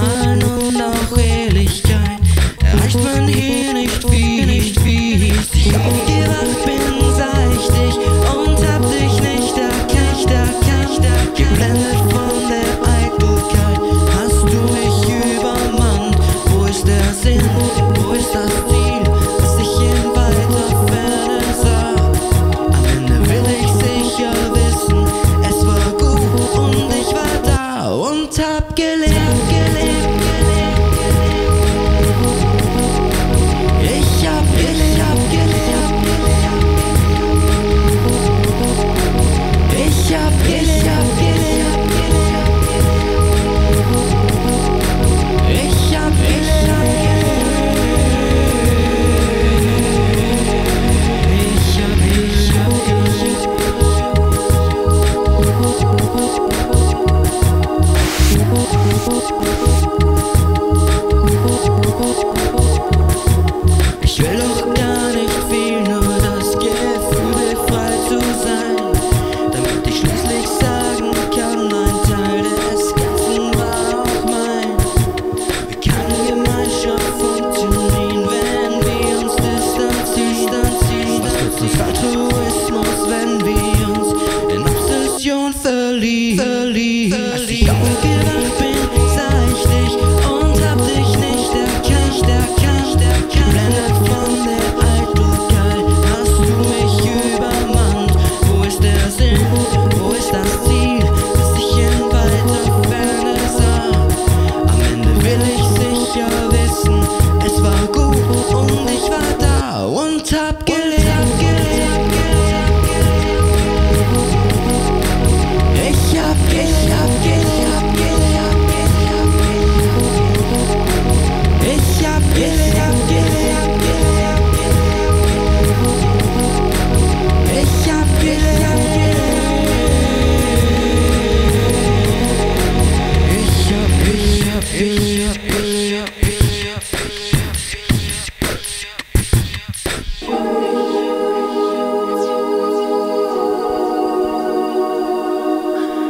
an und auch Helligkeit erreicht man hier nicht wie, nicht wie ich auf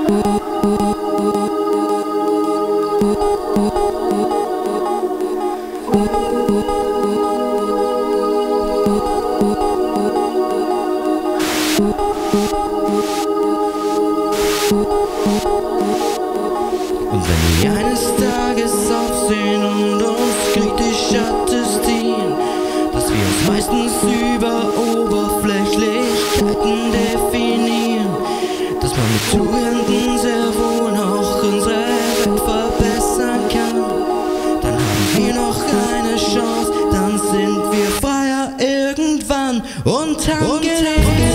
Wenn ich eines Tages aufsehen. und damit Tugenden sehr wohl auch unsere Welt verbessern kann. Dann haben wir noch eine Chance, dann sind wir freier irgendwann und haben